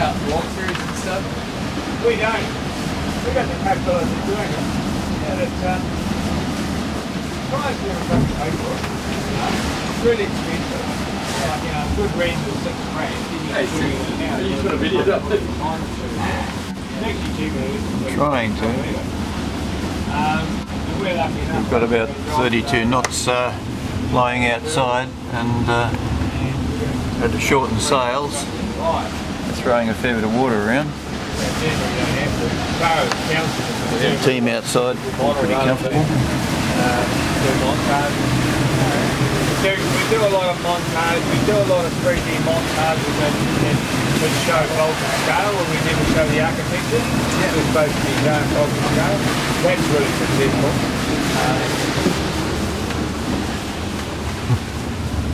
about walkthroughs and stuff? We don't. We got the capability of doing it. Yeah, that, um, clients never don't pay for it. It's really expensive. Like, you know, a good rent is six grand. then you Hey, can do it six- now. you put a video up there. It's actually cheaper. than- Trying to. Um, and we're lucky enough. We've got about 32 knots uh, lying outside and uh, had to shorten sails. Right. Throwing a fair bit of water around. And then we don't have to. So, council is The team outside all pretty comfortable. Do montage. We do, we do a lot of montage, we do a lot of 3D montages that, that, that show bulk and scale when we never show the architecture. Yeah. We're supposed to be showing bulk and scale. That's really successful.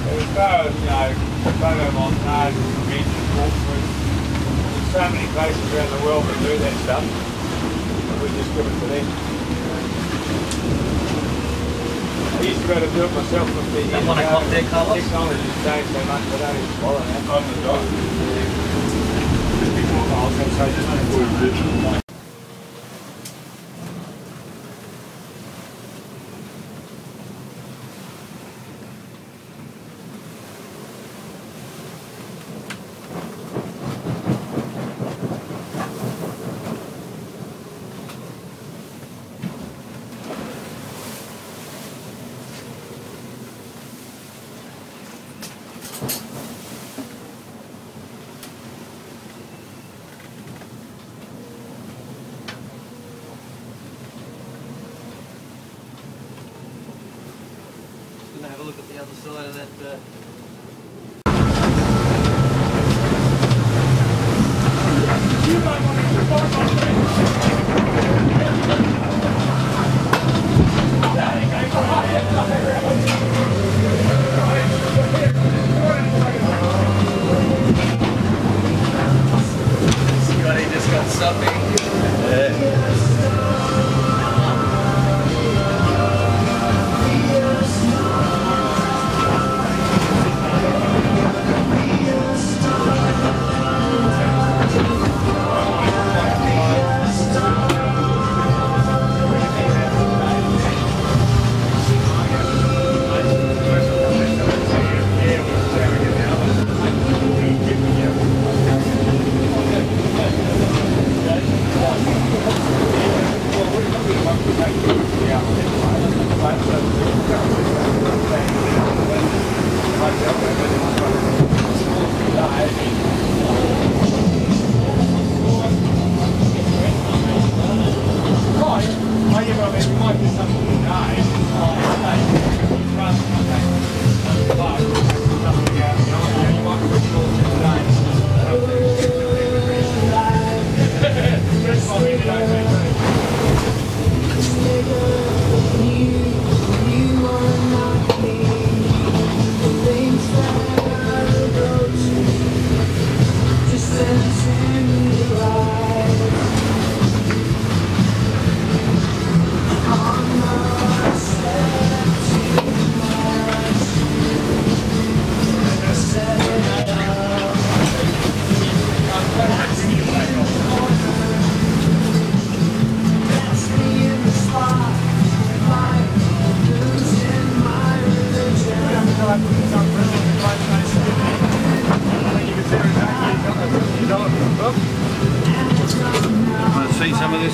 So as far as, you know, photo montage, convention, walkthroughs, there's so many places around the world that do that stuff. We just give it to them. I used to be able to do it myself with the That one o'clock there, Carlos? technology's changed so much I don't even bother now. On the dot. I was going to say, just don't Gonna have a look at the other side of that. Uh...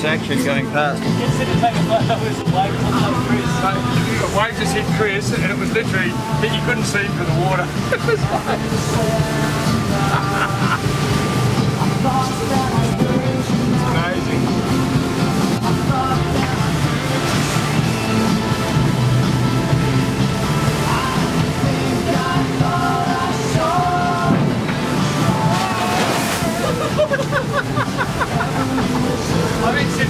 action going past. The wave just hit Chris and it was literally that you couldn't see for the water.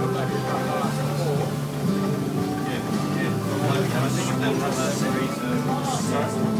Yeah, yeah.